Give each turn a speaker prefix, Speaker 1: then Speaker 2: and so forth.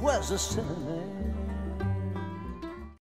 Speaker 1: was a cinnamon?